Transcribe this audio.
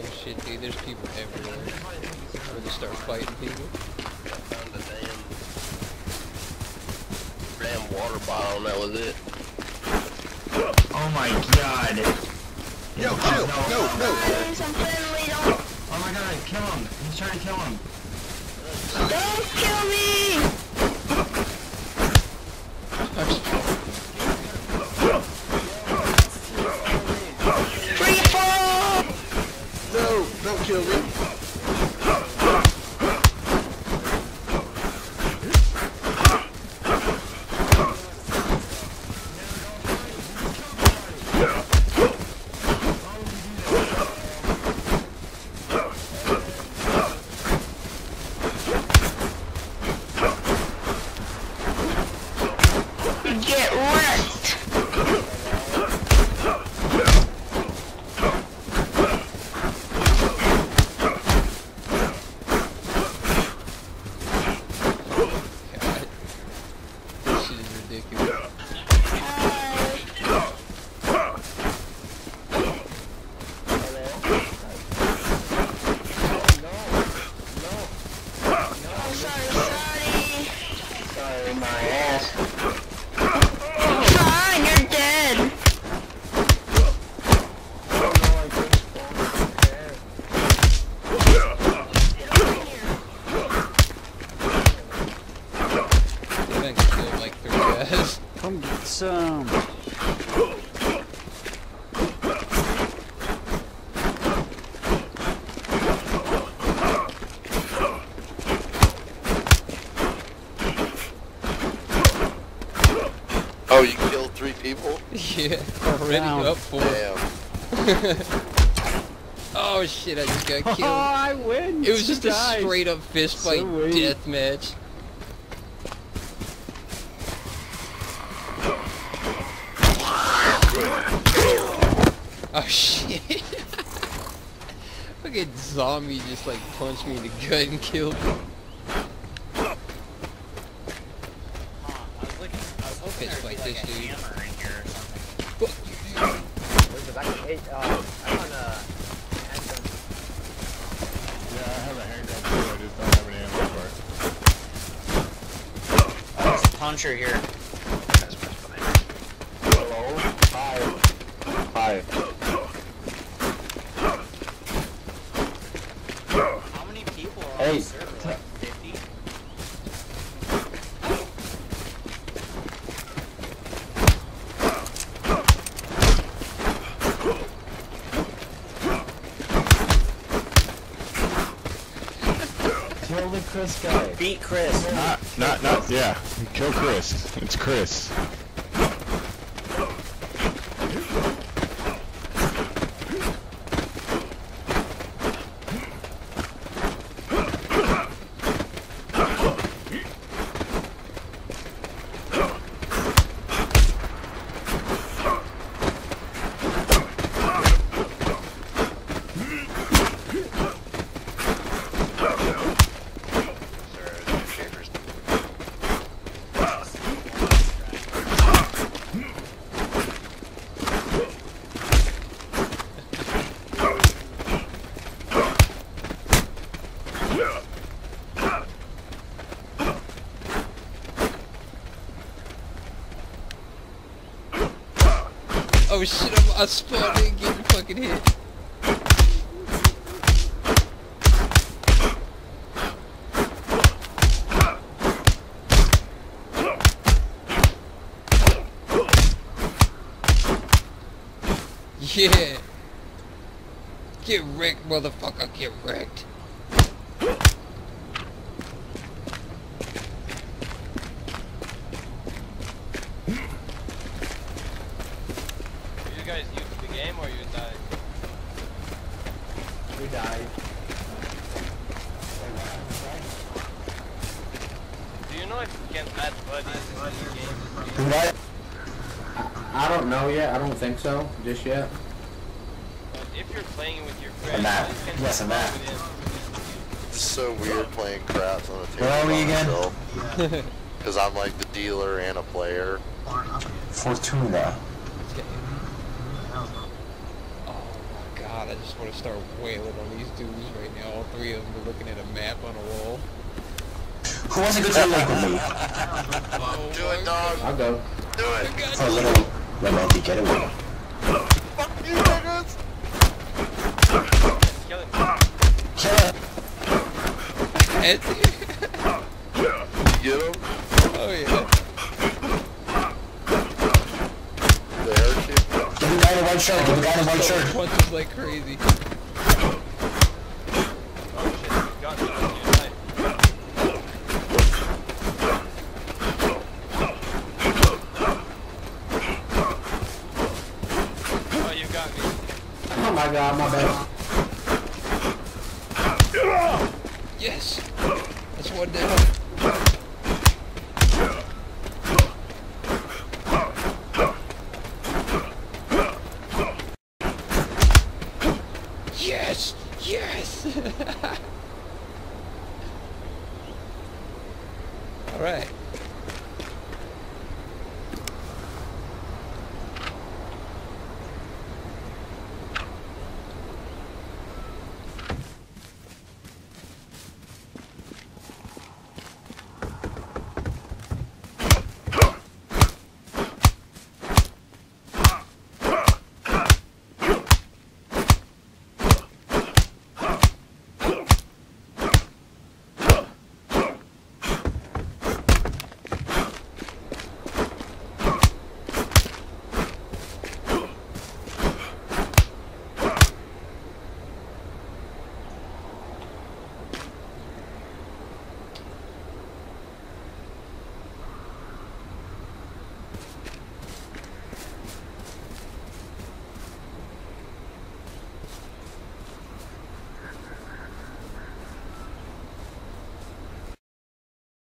Oh shit, dude, there's people everywhere. We're gonna start fighting people. Found the damn, damn water bottle that was it. Oh my god. Yo, chill. No, no. Guys, I'm friendly, don't, Oh my god, kill him. He's trying to kill him. don't kill me! Don't kill me. Get wrecked! God. This shit is ridiculous. I'm sorry, sorry. Sorry, my ass. Fine, you're dead. I think I killed like three guys. Come get some. Oh, you killed three people? yeah, already Down. up four. Damn. oh shit, I just got killed. Oh. I win. It was just a straight up fist fight weak. death match. Oh shit. Fucking zombie just like punched me in the gut and killed me. Fist fight this dude. Fuck you, dude. Yeah, I have a handgun too, I just don't have an ammo for it. There's a puncher here. Hello? Hi. Hi. How many people are Hey. on the server? Like 50? Kill the Chris guy. Beat Chris. Not, not, not, yeah. Kill Chris. It's Chris. Oh shit, I'm, I spawned in getting fucking hit. Yeah. Get wrecked, motherfucker, get wrecked. Think so. Just yet. But if you're playing with your friends, you can Yes, I'm at. With. It's so weird playing craps on a table Where are we again? Because I'm like the dealer and a player. Fortuna. Oh my god. God, I just want to start wailing on these dudes right now. All three of them are looking at a map on a wall. Who wants to go to the lake with me? Oh, Do it, dog. I'll go. Do it. got For a you. little romantic getaway. Fuck you, niggas. Kill him. Kill it. Ed- Get him. oh yeah. There. Give the guy in white shirt. Give the guy in white shirt. punches like crazy. Oh my god, my bad. Yes. That's one down. Yes! Yes!